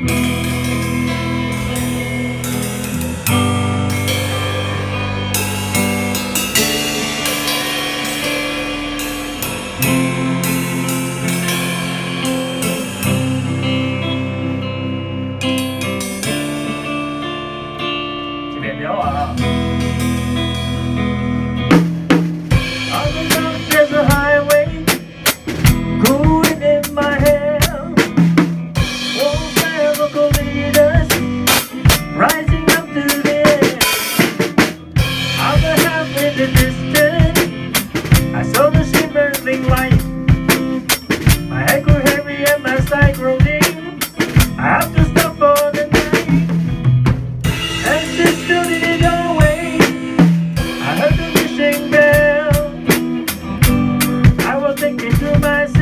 Thank. the distance, I saw the shimmering light. My head grew heavy and my side rolling. I have to stop for the night. And she stood in the doorway. I heard the fishing bell. I was thinking to myself.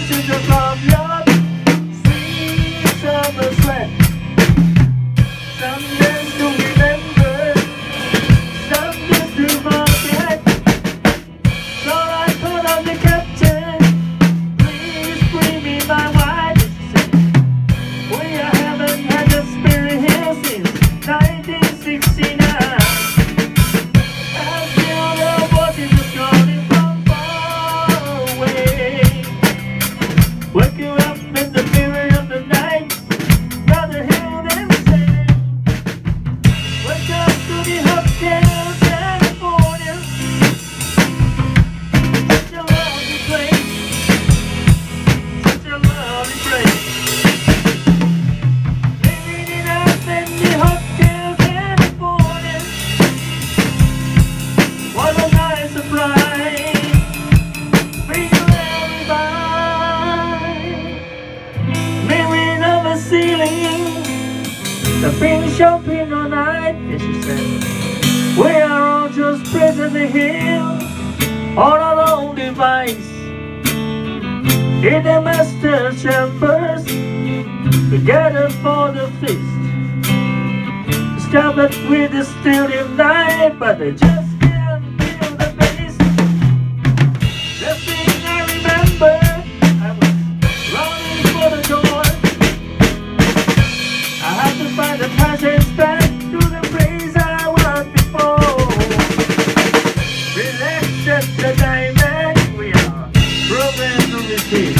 message of me happy. shopping all night, as she said. We are all just present here on our own device. In the master chambers, together for the feast. It's covered with a steel night, but they just Thank you.